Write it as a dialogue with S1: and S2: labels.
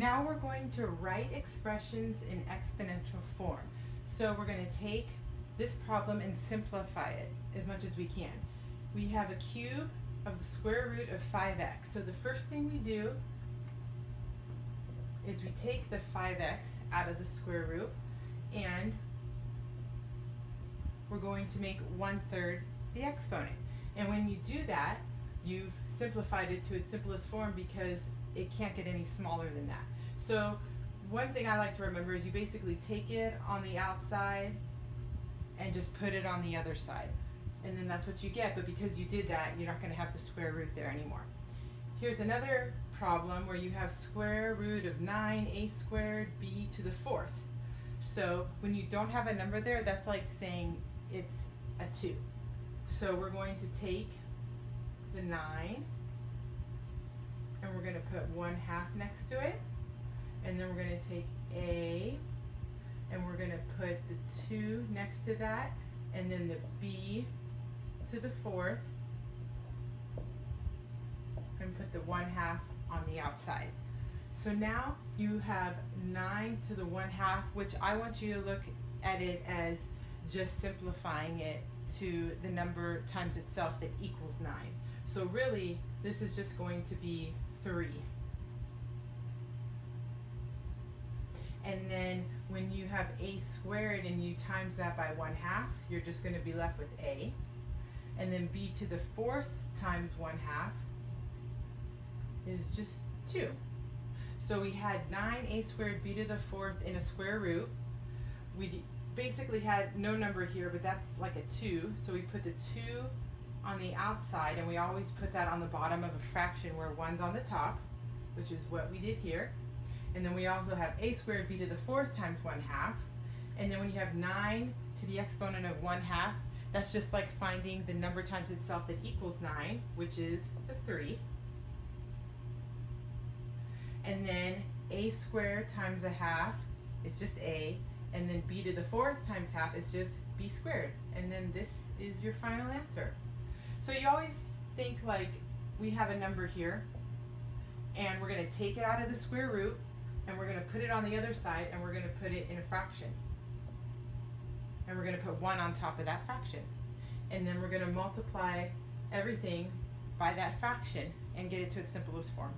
S1: Now we're going to write expressions in exponential form. So we're going to take this problem and simplify it as much as we can. We have a cube of the square root of 5x. So the first thing we do is we take the 5x out of the square root and we're going to make one third the exponent. And when you do that, you've simplified it to its simplest form because it can't get any smaller than that. So one thing I like to remember is you basically take it on the outside and just put it on the other side. And then that's what you get, but because you did that, you're not gonna have the square root there anymore. Here's another problem where you have square root of 9a squared b to the fourth. So when you don't have a number there, that's like saying it's a 2. So we're going to take the 9 and we're going to put 1 half next to it. And then we're going to take a and we're going to put the 2 next to that and then the b to the fourth and put the 1 half on the outside. So now you have 9 to the 1 half, which I want you to look at it as just simplifying it to the number times itself that equals 9. So really, this is just going to be 3. And then when you have a squared and you times that by 1 half, you're just going to be left with a. And then b to the fourth times 1 half is just 2. So we had 9a squared b to the fourth in a square root. We basically had no number here, but that's like a 2. So we put the 2 on the outside, and we always put that on the bottom of a fraction where 1's on the top, which is what we did here. And then we also have a squared b to the fourth times 1 half. And then when you have 9 to the exponent of 1 half, that's just like finding the number times itself that equals 9, which is the 3 and then a squared times a half is just a, and then b to the fourth times half is just b squared. And then this is your final answer. So you always think like we have a number here, and we're going to take it out of the square root, and we're going to put it on the other side, and we're going to put it in a fraction. And we're going to put 1 on top of that fraction. And then we're going to multiply everything by that fraction and get it to its simplest form.